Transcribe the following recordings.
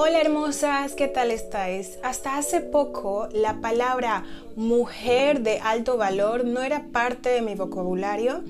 Hola hermosas, ¿qué tal estáis? Hasta hace poco la palabra mujer de alto valor no era parte de mi vocabulario,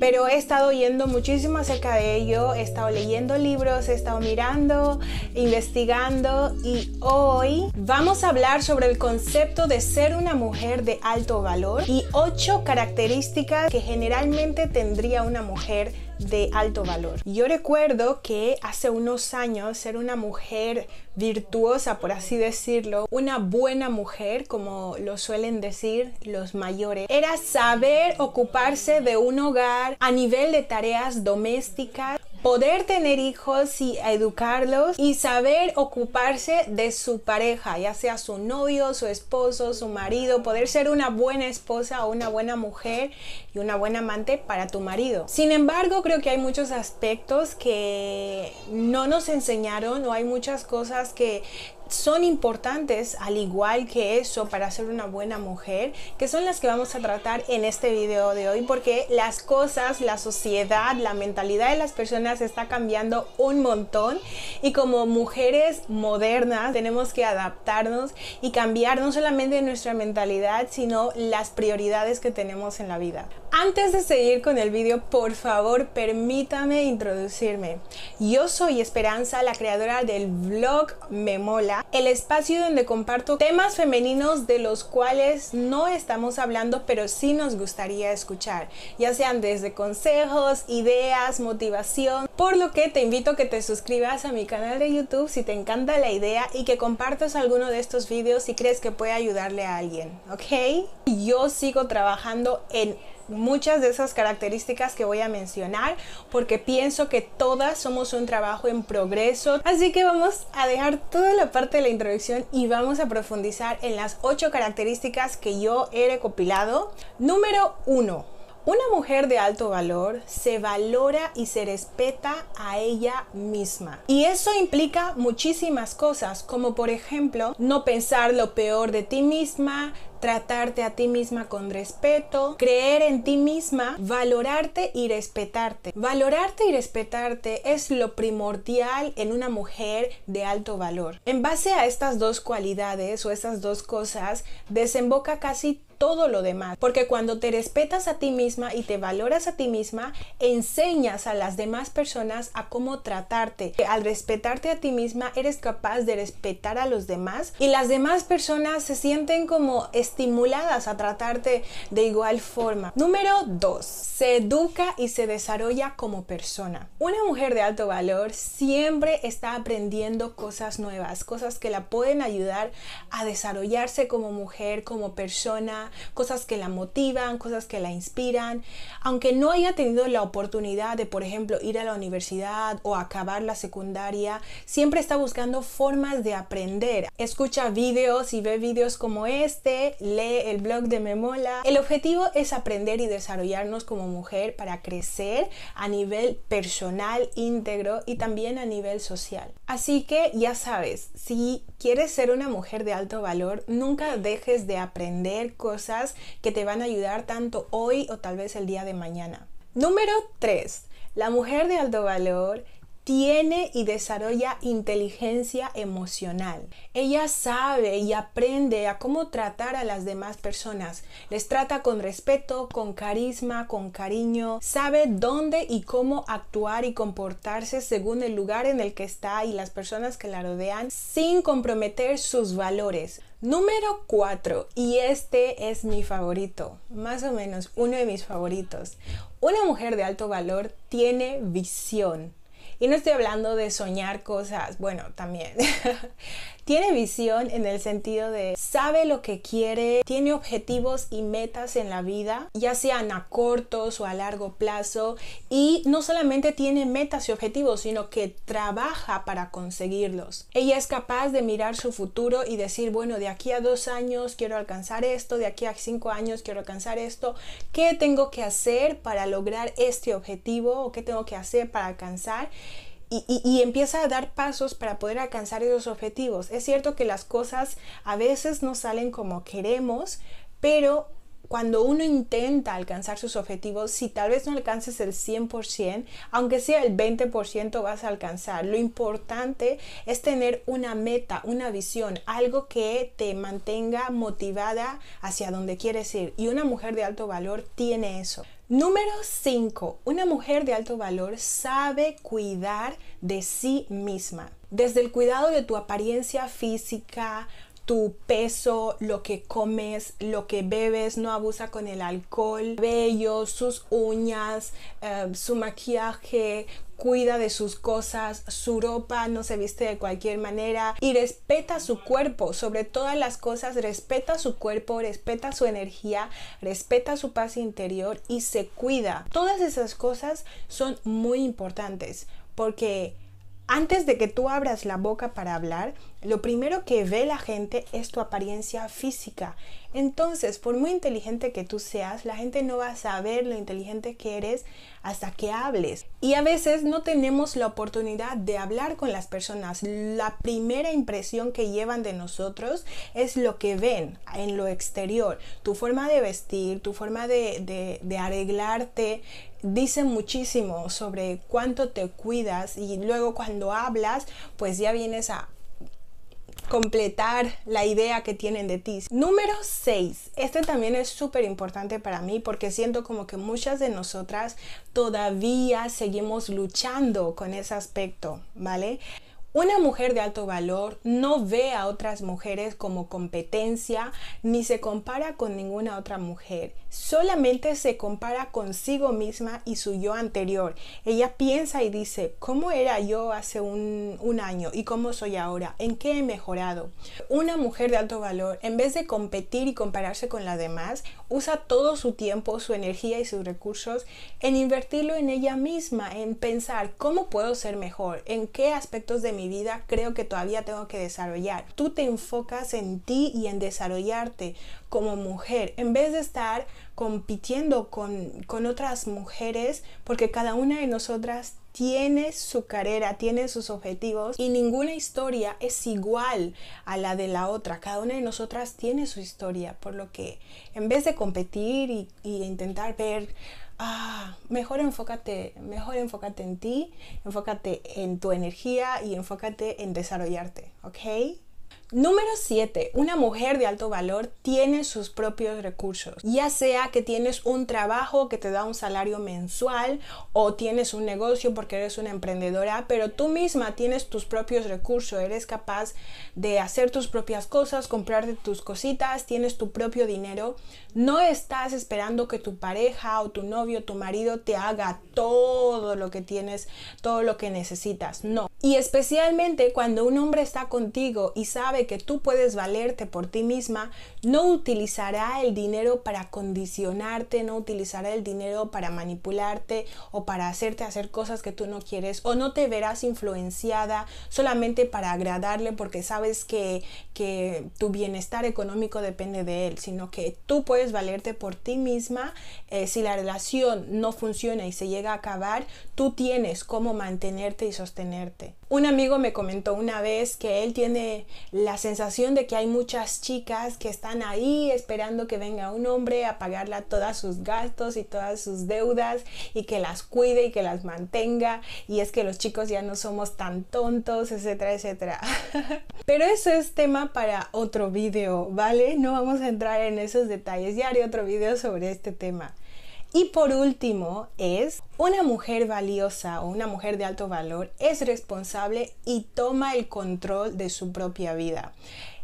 pero he estado oyendo muchísimo acerca de ello, he estado leyendo libros, he estado mirando, investigando y hoy vamos a hablar sobre el concepto de ser una mujer de alto valor y ocho características que generalmente tendría una mujer de alto valor. Yo recuerdo que hace unos años ser una mujer virtuosa, por así decirlo, una buena mujer, como lo suelen decir los mayores, era saber ocuparse de un hogar a nivel de tareas domésticas poder tener hijos y educarlos y saber ocuparse de su pareja, ya sea su novio, su esposo, su marido, poder ser una buena esposa o una buena mujer y una buena amante para tu marido. Sin embargo, creo que hay muchos aspectos que no nos enseñaron o hay muchas cosas que son importantes al igual que eso para ser una buena mujer, que son las que vamos a tratar en este video de hoy, porque las cosas, la sociedad, la mentalidad de las personas está cambiando un montón y como mujeres modernas tenemos que adaptarnos y cambiar no solamente nuestra mentalidad, sino las prioridades que tenemos en la vida. Antes de seguir con el video, por favor, permítame introducirme. Yo soy Esperanza, la creadora del blog Memola, el espacio donde comparto temas femeninos de los cuales no estamos hablando, pero sí nos gustaría escuchar, ya sean desde consejos, ideas, motivación, por lo que te invito a que te suscribas a mi canal de YouTube si te encanta la idea y que compartas alguno de estos videos si crees que puede ayudarle a alguien, ¿ok? Yo sigo trabajando en muchas de esas características que voy a mencionar porque pienso que todas somos un trabajo en progreso. Así que vamos a dejar toda la parte de la introducción y vamos a profundizar en las ocho características que yo he recopilado. Número uno una mujer de alto valor se valora y se respeta a ella misma. Y eso implica muchísimas cosas, como por ejemplo no pensar lo peor de ti misma, tratarte a ti misma con respeto, creer en ti misma, valorarte y respetarte. Valorarte y respetarte es lo primordial en una mujer de alto valor. En base a estas dos cualidades o estas dos cosas, desemboca casi todo lo demás. Porque cuando te respetas a ti misma y te valoras a ti misma, enseñas a las demás personas a cómo tratarte. Al respetarte a ti misma, eres capaz de respetar a los demás y las demás personas se sienten como estimuladas a tratarte de igual forma. Número 2. Se educa y se desarrolla como persona. Una mujer de alto valor siempre está aprendiendo cosas nuevas, cosas que la pueden ayudar a desarrollarse como mujer, como persona, cosas que la motivan, cosas que la inspiran. Aunque no haya tenido la oportunidad de, por ejemplo, ir a la universidad o acabar la secundaria, siempre está buscando formas de aprender. Escucha videos y ve videos como este, lee el blog de Memola. El objetivo es aprender y desarrollarnos como mujer para crecer a nivel personal, íntegro y también a nivel social. Así que ya sabes, si quieres ser una mujer de alto valor, nunca dejes de aprender cosas que te van a ayudar tanto hoy o tal vez el día de mañana. Número 3. La mujer de alto valor tiene y desarrolla inteligencia emocional. Ella sabe y aprende a cómo tratar a las demás personas. Les trata con respeto, con carisma, con cariño. Sabe dónde y cómo actuar y comportarse según el lugar en el que está y las personas que la rodean sin comprometer sus valores. Número 4, y este es mi favorito, más o menos uno de mis favoritos. Una mujer de alto valor tiene visión. Y no estoy hablando de soñar cosas, bueno, también. tiene visión en el sentido de sabe lo que quiere, tiene objetivos y metas en la vida, ya sean a cortos o a largo plazo, y no solamente tiene metas y objetivos, sino que trabaja para conseguirlos. Ella es capaz de mirar su futuro y decir, bueno, de aquí a dos años quiero alcanzar esto, de aquí a cinco años quiero alcanzar esto, ¿qué tengo que hacer para lograr este objetivo o qué tengo que hacer para alcanzar? Y, empieza a dar pasos para poder alcanzar esos objetivos. Es cierto que las cosas a veces no salen como queremos, pero cuando uno intenta alcanzar sus objetivos, si tal vez no alcances el 100%, aunque sea el 20% vas a alcanzar. Lo importante es tener una meta, una visión, algo que te mantenga motivada hacia donde quieres ir. Y una mujer de alto valor tiene eso. Número 5. Una mujer de alto valor sabe cuidar de sí misma. Desde el cuidado de tu apariencia física, tu peso, lo que comes, lo que bebes, no abusa con el alcohol, vello, sus uñas, eh, su maquillaje, cuida de sus cosas, su ropa no se viste de cualquier manera y respeta su cuerpo, sobre todas las cosas, respeta su cuerpo, respeta su energía, respeta su paz interior y se cuida. Todas esas cosas son muy importantes porque antes de que tú abras la boca para hablar, lo primero que ve la gente es tu apariencia física. Entonces, por muy inteligente que tú seas, la gente no va a saber lo inteligente que eres hasta que hables. Y a veces no tenemos la oportunidad de hablar con las personas. La primera impresión que llevan de nosotros es lo que ven en lo exterior. Tu forma de vestir, tu forma de, de arreglarte, dice muchísimo sobre cuánto te cuidas y luego cuando hablas pues ya vienes a completar la idea que tienen de ti. Número 6. Este también es súper importante para mí porque siento como que muchas de nosotras todavía seguimos luchando con ese aspecto, ¿vale? Una mujer de alto valor no ve a otras mujeres como competencia ni se compara con ninguna otra mujer. Solamente se compara consigo misma y su yo anterior. Ella piensa y dice, ¿cómo era yo hace un, año y cómo soy ahora? ¿En qué he mejorado? Una mujer de alto valor, en vez de competir y compararse con la demás, usa todo su tiempo, su energía y sus recursos en invertirlo en ella misma, en pensar cómo puedo ser mejor, en qué aspectos de mi vida creo que todavía tengo que desarrollar. Tú te enfocas en ti y en desarrollarte como mujer, en vez de estar compitiendo con, con otras mujeres, porque cada una de nosotras tiene su carrera, tiene sus objetivos y ninguna historia es igual a la de la otra. Cada una de nosotras tiene su historia, por lo que en vez de competir y, y intentar ver ah, mejor enfócate, mejor enfócate en ti, enfócate en tu energía y enfócate en desarrollarte. Número 7. Una mujer de alto valor tiene sus propios recursos. Ya sea que tienes un trabajo que te da un salario mensual o tienes un negocio porque eres una emprendedora, pero tú misma tienes tus propios recursos. Eres capaz de hacer tus propias cosas, comprarte tus cositas, tienes tu propio dinero. No estás esperando que tu pareja o tu novio, tu marido te haga todo lo que tienes, todo lo que necesitas. No. Y especialmente cuando un hombre está contigo y sabe que tú puedes valerte por ti misma, no utilizará el dinero para condicionarte, no utilizará el dinero para manipularte o para hacerte hacer cosas que tú no quieres o no te verás influenciada solamente para agradarle porque sabes que, que tu bienestar económico depende de él, sino que tú puedes valerte por ti misma. Eh, si la relación no funciona y se llega a acabar, tú tienes cómo mantenerte y sostenerte. Un amigo me comentó una vez que él tiene la sensación de que hay muchas chicas que están ahí esperando que venga un hombre a pagarle todos sus gastos y todas sus deudas y que las cuide y que las mantenga y es que los chicos ya no somos tan tontos, etcétera, etcétera. Pero eso es tema para otro video, ¿vale? No vamos a entrar en esos detalles, ya haré otro video sobre este tema. Y por último es una mujer valiosa o una mujer de alto valor es responsable y toma el control de su propia vida.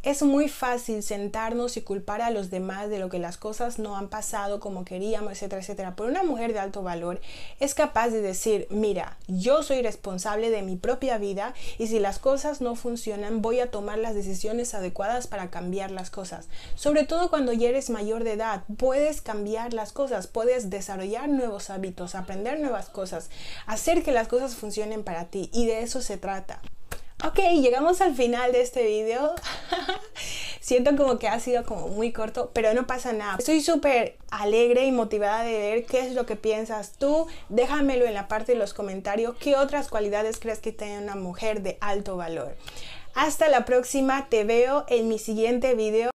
Es muy fácil sentarnos y culpar a los demás de lo que las cosas no han pasado como queríamos, etcétera, etcétera. Pero una mujer de alto valor es capaz de decir, mira, yo soy responsable de mi propia vida y si las cosas no funcionan voy a tomar las decisiones adecuadas para cambiar las cosas. Sobre todo cuando ya eres mayor de edad, puedes cambiar las cosas, puedes desarrollar nuevos hábitos, aprender nuevas cosas, hacer que las cosas funcionen para ti y de eso se trata. Ok, llegamos al final de este video. Siento como que ha sido como muy corto, pero no pasa nada. Estoy súper alegre y motivada de ver qué es lo que piensas tú. Déjamelo en la parte de los comentarios. ¿Qué otras cualidades crees que tiene una mujer de alto valor? Hasta la próxima, te veo en mi siguiente video.